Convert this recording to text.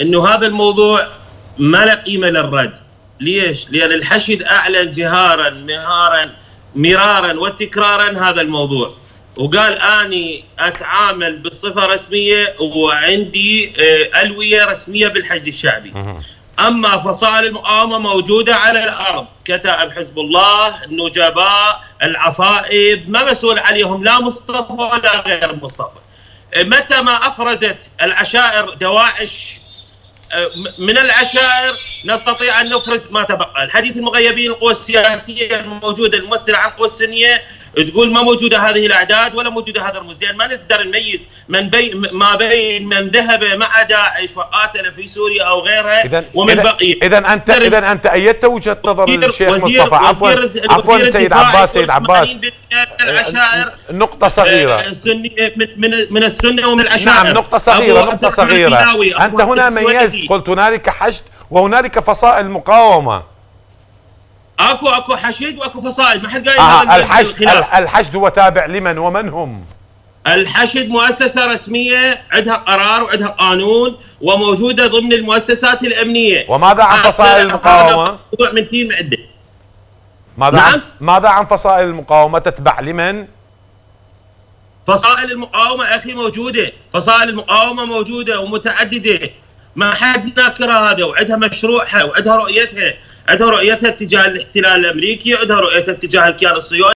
إنه هذا الموضوع ما له قيمة للرد. ليش؟ لأن الحشد أعلن جهارا نهارا مرارا وتكرارا هذا الموضوع. وقال أني أتعامل بصفة رسمية وعندي آه، ألوية رسمية بالحشد الشعبي. أما فصائل المقاومة موجودة على الأرض. كتائب حزب الله النجباء العصائب ما مسؤول عليهم. لا مصطفى ولا غير مصطفى. متى ما أفرزت العشائر دواعش من العشائر نستطيع أن نفرز ما تبقى، الحديث المغيبين القوى السياسية الموجودة الممثله عن القوى السنية تقول ما موجودة هذه الأعداد ولا موجودة هذا الرموز، لأن ما نقدر نميز من بين ما بين من ذهب مع داعش وقاتل في سوريا أو غيرها إذن ومن إذن بقي. اذا انت اذا أنت أيدت وجهة نظر الشيخ مصطفى. عفوا عفوا سيد عباس سيد عباس. 80% من العشائر نقطة صغيرة. آه، سني من من السنة ومن العشائر نعم نقطة صغيرة نقطة صغيرة. أنت هنا. ميزت قلت هنالك حشد وهنالك فصائل مقاومة. اكو اكو حشد واكو فصائل ما حد قايل آه الحشد. الحشد هو تابع لمن ومن هم؟ الحشد مؤسسة رسمية عندها قرار وعندها قانون وموجودة ضمن المؤسسات الأمنية. وماذا عن آه، فصائل هذا المقاومة؟ موضوع من عده ماذا عن نعم. ماذا عن فصائل المقاومة؟ تتبع لمن؟ فصائل المقاومة أخي موجودة. فصائل المقاومة موجودة ومتعددة. ما حد ناكرها هذا وعندها مشروعها وعندها رؤيتها. عندها رؤيتها تجاه الاحتلال الأمريكي عندها رؤيتها تجاه الكيان الصهيوني.